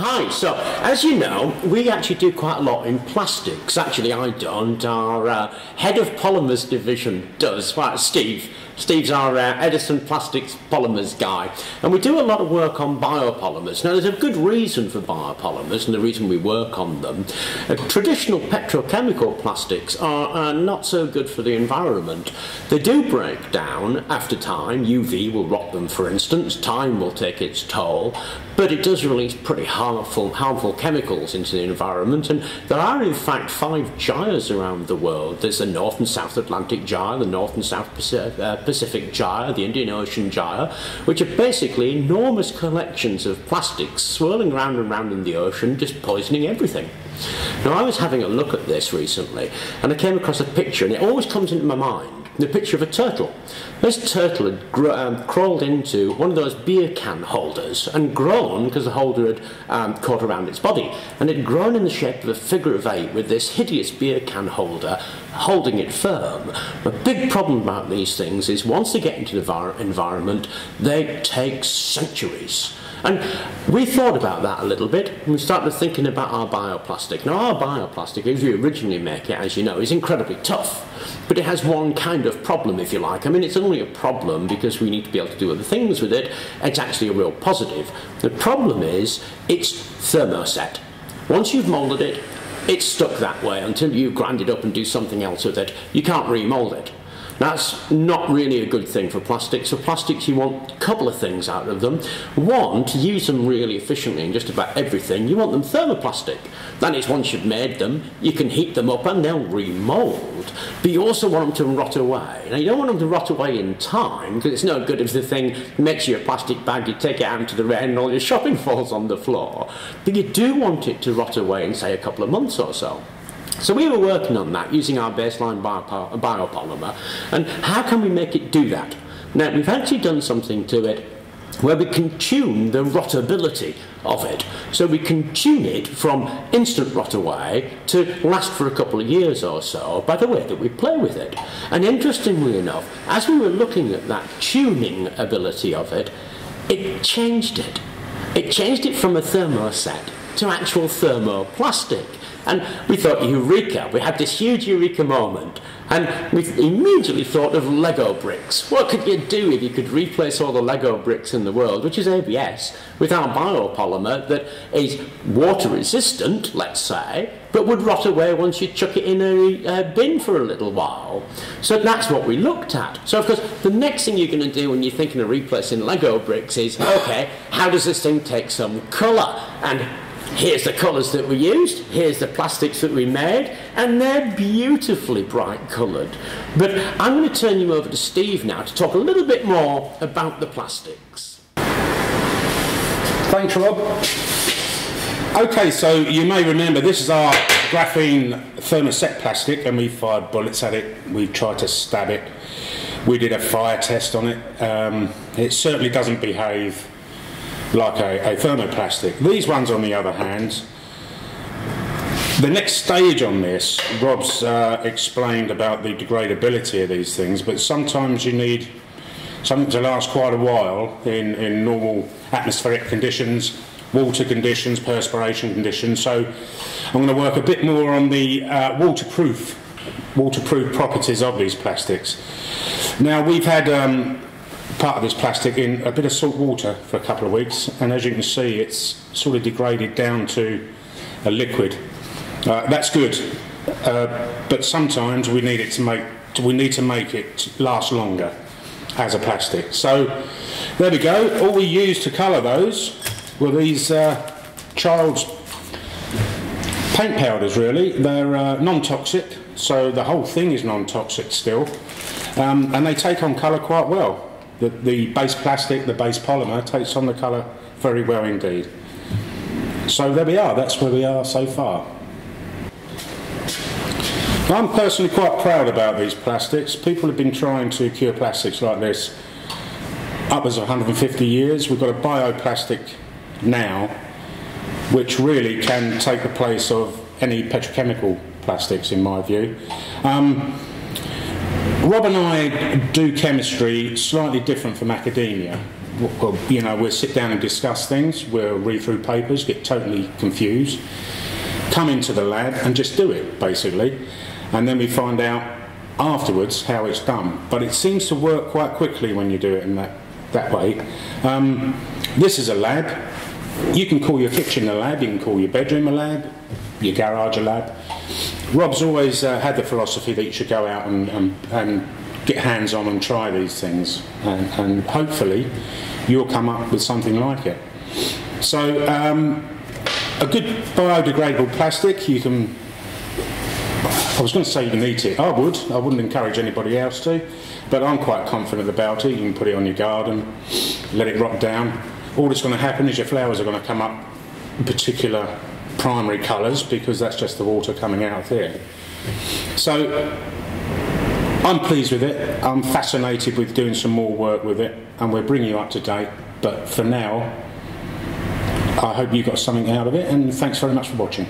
Hi, so as you know, we actually do quite a lot in plastics. Actually, I don't. Our uh, head of polymers division does. Right, Steve. Steve's our uh, Edison Plastics Polymers guy. And we do a lot of work on biopolymers. Now, there's a good reason for biopolymers and the reason we work on them. Uh, traditional petrochemical plastics are uh, not so good for the environment. They do break down after time. UV will rot them, for instance. Time will take its toll. But it does release pretty harmful, harmful chemicals into the environment. And there are, in fact, five gyres around the world. There's the North and South Atlantic gyre, the North and South Pacific, uh, Pacific Gyre, the Indian Ocean Gyre, which are basically enormous collections of plastics swirling round and round in the ocean, just poisoning everything. Now, I was having a look at this recently, and I came across a picture, and it always comes into my mind the picture of a turtle. This turtle had um, crawled into one of those beer can holders and grown because the holder had um, caught around its body and had grown in the shape of a figure of eight with this hideous beer can holder holding it firm. The big problem about these things is once they get into the environment, they take centuries. And we thought about that a little bit and we started thinking about our bioplastic. Now, our bioplastic, as we originally make it, as you know, is incredibly tough. But it has one kind of problem, if you like. I mean, it's only a problem because we need to be able to do other things with it. It's actually a real positive. The problem is it's thermoset. Once you've moulded it, it's stuck that way until you grind it up and do something else with it. You can't remold it. That's not really a good thing for plastics. For plastics, you want a couple of things out of them. One, to use them really efficiently in just about everything, you want them thermoplastic. That is, once you've made them, you can heat them up and they'll remold. But you also want them to rot away. Now, you don't want them to rot away in time, because it's no good if the thing makes you a plastic bag, you take it out into the rain and all your shopping falls on the floor. But you do want it to rot away in, say, a couple of months or so. So we were working on that using our baseline biopolymer and how can we make it do that? Now we've actually done something to it where we can tune the rotability of it. So we can tune it from instant rot away to last for a couple of years or so by the way that we play with it. And interestingly enough, as we were looking at that tuning ability of it, it changed it. It changed it from a thermoset to actual thermoplastic. And we thought, eureka! We had this huge eureka moment. And we immediately thought of Lego bricks. What could you do if you could replace all the Lego bricks in the world, which is ABS, with our biopolymer that is water resistant, let's say, but would rot away once you chuck it in a uh, bin for a little while. So that's what we looked at. So of course, the next thing you're going to do when you're thinking of replacing Lego bricks is, okay, how does this thing take some colour? And Here's the colours that we used, here's the plastics that we made, and they're beautifully bright coloured. But I'm going to turn you over to Steve now to talk a little bit more about the plastics. Thanks, Rob. Okay, so you may remember this is our graphene thermoset plastic, and we fired bullets at it. We tried to stab it. We did a fire test on it. Um, it certainly doesn't behave like a, a thermoplastic. These ones, on the other hand, the next stage on this, Rob's uh, explained about the degradability of these things, but sometimes you need something to last quite a while in, in normal atmospheric conditions, water conditions, perspiration conditions. So I'm going to work a bit more on the uh, waterproof waterproof properties of these plastics. Now we've had um, part of this plastic in a bit of salt water for a couple of weeks, and as you can see, it's sort of degraded down to a liquid. Uh, that's good, uh, but sometimes we need it to make we need to make it last longer as a plastic. So there we go. All we used to colour those were these uh, child's paint powders. Really, they're uh, non-toxic, so the whole thing is non-toxic still, um, and they take on colour quite well the, the base plastic, the base polymer, takes on the colour very well indeed. So there we are, that's where we are so far. I'm personally quite proud about these plastics. People have been trying to cure plastics like this upwards of 150 years. We've got a bioplastic now which really can take the place of any petrochemical plastics in my view. Um, Rob and I do chemistry slightly different from academia. you know, we'll sit down and discuss things. We'll read through papers, get totally confused, come into the lab and just do it basically, and then we find out afterwards how it's done. But it seems to work quite quickly when you do it in that that way. Um, this is a lab. You can call your kitchen a lab. You can call your bedroom a lab, your garage a lab. Rob's always uh, had the philosophy that you should go out and, and, and get hands on and try these things, and, and, hopefully you'll come up with something like it. So, um, a good biodegradable plastic, you can. I was going to say you can eat it. I would. I wouldn't encourage anybody else to, but I'm quite confident about it. You can put it on your garden, let it rot down. All that's going to happen is your flowers are going to come up in particular primary colours because that's just the water coming out there. So I'm pleased with it. I'm fascinated with doing some more work with it, and we're bringing you up to date. But for now, I hope you got something out of it, and thanks very much for watching.